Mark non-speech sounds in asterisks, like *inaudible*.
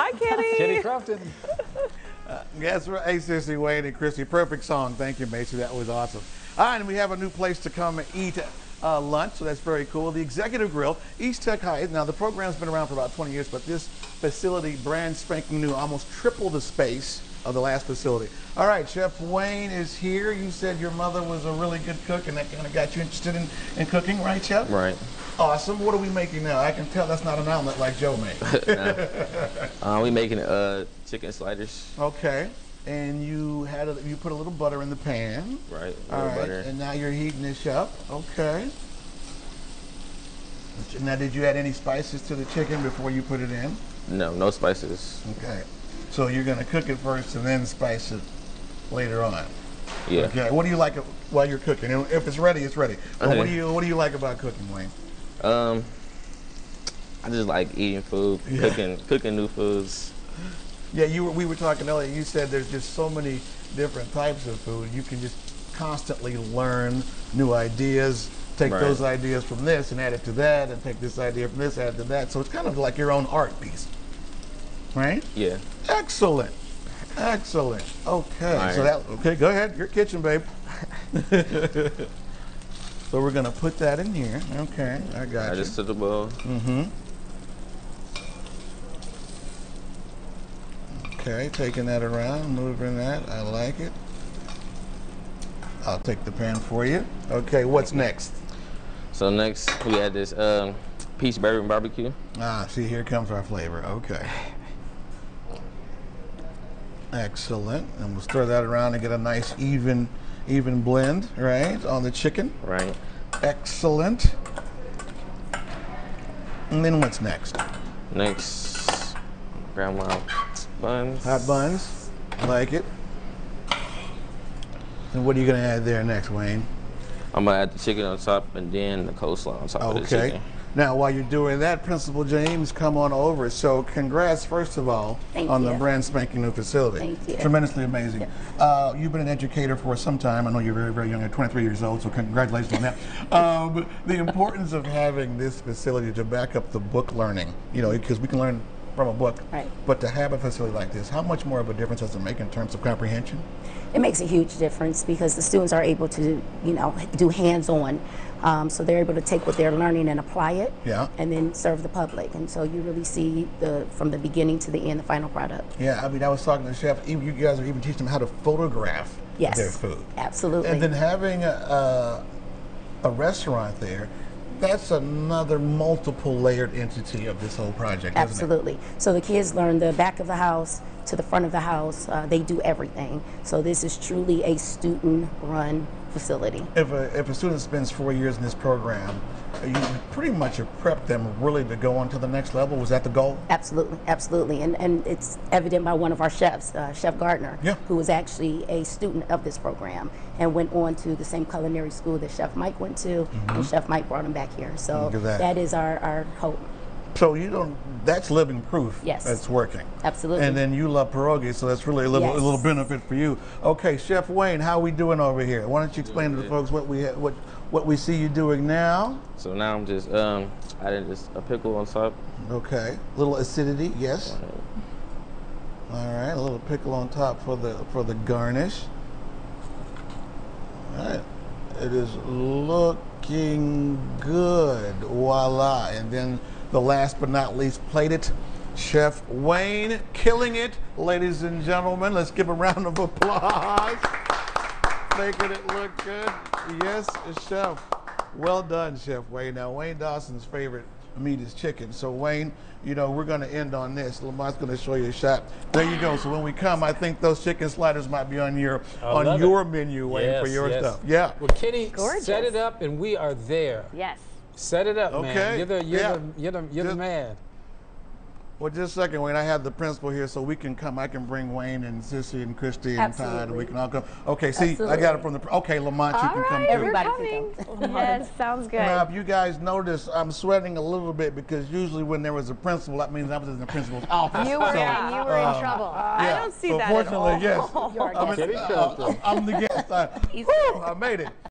Hi, Kenny. Kenny Crumpton. That's right. Hey, Sissy Wayne and Christy. Perfect song. Thank you, Macy. That was awesome. All right, and we have a new place to come and eat uh, lunch, so that's very cool. The Executive Grille, East Tech High. Now, the program's been around for about 20 years, but this facility, brand spanking new, almost triple the space of the last facility. All right, Chef Wayne is here. You said your mother was a really good cook, and that kind of got you interested in, in cooking, right, Chef? Right. Awesome. What are we making now? I can tell that's not an omelet like Joe made. *laughs* Uh, we making uh, chicken sliders. okay. And you had a, you put a little butter in the pan. Right. All Little butter. And now you're heating this up. Okay. Now, did you add any spices to the chicken before you put it in? No, no spices. Okay. So you're gonna cook it first and then spice it later on. Yeah. Okay. What do you like while you're cooking? And If it's ready, it's ready. But what *laughs* do you what do you like about cooking, Wayne? Um, I just like eating food, Yeah. cooking, cooking new foods. Yeah, you were, we were talking earlier. You said there's just so many different types of food. You can just constantly learn new ideas, take Right. those ideas from this and add it to that, and take this idea from this, add it to that. So it's kind of like your own art piece, right? Yeah. Excellent, excellent. Okay, All so that okay. Go ahead, your kitchen, babe. *laughs* so we're gonna put that in here. Okay, I got I you. just took the bowl. Mm-hmm. Okay, taking that around, moving that. I like it. I'll take the pan for you. Okay, what's next? So next we add this um, peach bourbon barbecue. Ah, see, here comes our flavor. Okay. Excellent. And we'll stir that around and get a nice even even blend, right, on the chicken. Right. Excellent. And then what's next? Next, grab my buns. Hot buns. I like it. And what are you going to add there next, Wayne? I'm gonna add the chicken on top and then the coleslaw on top of the Okay. chicken. Now, while you're doing that, Principal James, come on over. So, congrats, first of all, Thank on the brand spanking new facility. Thank you. Tremendously amazing. Uh, you've been an educator for some time. I know you're very, very young. You're 23 years old, so congratulations on that. *laughs* Um, the importance of having this facility to back up the book learning, you know, because we can learn from a book. Right. But to have a facility like this, how much more of a difference does it make in terms of comprehension? It makes a huge difference because the students are able to, you know, do hands-on. Um, so they're able to take what they're learning and apply it, Yeah. and then serve the public. And so you really see the from the beginning to the end the final product. Yeah, I mean, I was talking to the chef. even- You guys are even teaching them how to photograph Yes, their food. absolutely. And then having a, a, a restaurant there, that's another multiple layered entity of this whole project, isn't Absolutely. So the kids learn the back of the house to the front of the house. Uh, they do everything. So this is truly a student-run facility. If a, if a student spends four years in this program, you pretty much have prepped them really to go on to the next level. Was that the goal? Absolutely, absolutely, and and it's evident by one of our chefs, uh, Chef Gardner, Yeah. who was actually a student of this program and went on to the same culinary school that Chef Mike went to, and Chef Mike brought him back here. So that. that is our our hope. So you don't. That's living proof. Yes. That's working. Absolutely. And then you love pierogi, so that's really a little a little benefit for you. Okay, Chef Wayne, how we doing over here? Why don't you explain to the folks what we what what we see you doing now? So now I'm just um, adding just a pickle on top. Okay, a little acidity, yes. All right, a little pickle on top for the for the garnish. All right, it is looking good. Voila! And then the last but not least, plate it. Chef Wayne killing it, ladies and gentlemen. Let's give a round of applause. Making it look good. Yes, chef. Well done, Chef Wayne. Now, Wayne Dawson's favorite meat is chicken. So, Wayne, you know, we're going to end on this. Lamont's going to show you a shot. There you go. So, when we come, I think those chicken sliders might be on your I on your it. menu, Wayne, for your yes. stuff. Yeah. Well, Kenny, Gorgeous. set it up, and we are there. Yes. Set it up, Okay, man. You're the you're yeah. the you're the you're Just- the man. Well, just a second, Wayne. I have the principal here, so we can come. I can bring Wayne and Sissy and Christy and Todd, and we can all come. Okay, see, I got it from the. Okay, Lamont, you All can right, come we're too. Everybody coming. can *laughs* yes, sounds good. Now, if you guys notice, I'm sweating a little bit because usually when there was a principal, that means I was in the principal's office. You were So, in, you were in uh, trouble. yeah. I don't see so that at fortunately, all. yes. *laughs* You're I'm, guest. Uh, I'm the guest. I, whew, I made it.